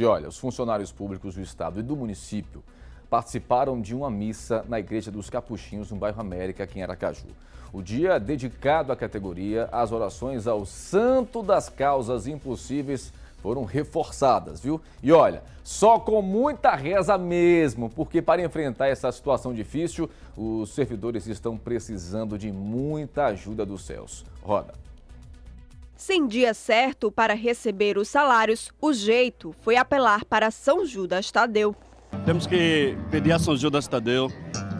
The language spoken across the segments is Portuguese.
E olha, os funcionários públicos do estado e do município participaram de uma missa na Igreja dos Capuchinhos, no bairro América, aqui em Aracaju. O dia dedicado à categoria, as orações ao santo das causas impossíveis foram reforçadas, viu? E olha, só com muita reza mesmo, porque para enfrentar essa situação difícil, os servidores estão precisando de muita ajuda dos céus. Roda. Sem dia certo para receber os salários, o jeito foi apelar para São Judas Tadeu. Temos que pedir a São Judas Tadeu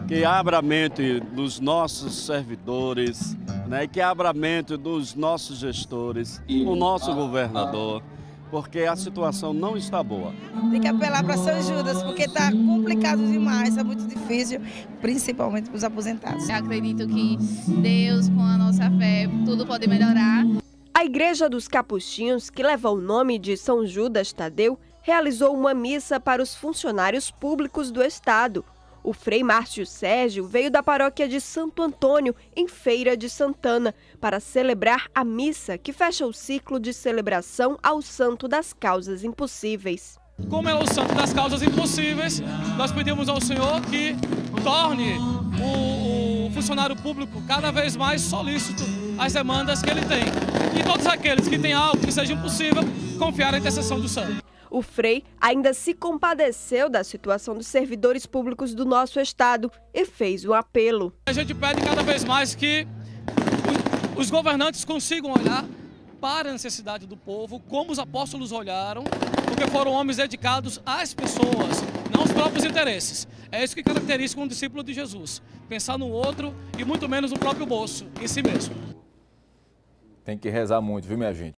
que abra a mente dos nossos servidores, né, que abra a mente dos nossos gestores, o nosso governador, porque a situação não está boa. Tem que apelar para São Judas, porque está complicado demais, é muito difícil, principalmente para os aposentados. Eu acredito que Deus, com a nossa fé, tudo pode melhorar. A Igreja dos Capuchinhos, que leva o nome de São Judas Tadeu, realizou uma missa para os funcionários públicos do Estado. O Frei Márcio Sérgio veio da paróquia de Santo Antônio, em Feira de Santana, para celebrar a missa que fecha o ciclo de celebração ao Santo das Causas Impossíveis. Como é o Santo das Causas Impossíveis, nós pedimos ao Senhor que torne o, funcionário público cada vez mais solícito às demandas que ele tem. E todos aqueles que têm algo que seja impossível, confiar na intercessão do santo. O Frei ainda se compadeceu da situação dos servidores públicos do nosso estado e fez um apelo. A gente pede cada vez mais que os governantes consigam olhar para a necessidade do povo, como os apóstolos olharam, porque foram homens dedicados às pessoas, não aos próprios interesses. É isso que caracteriza um discípulo de Jesus: pensar no outro e muito menos no próprio bolso, em si mesmo. Tem que rezar muito, viu, minha gente?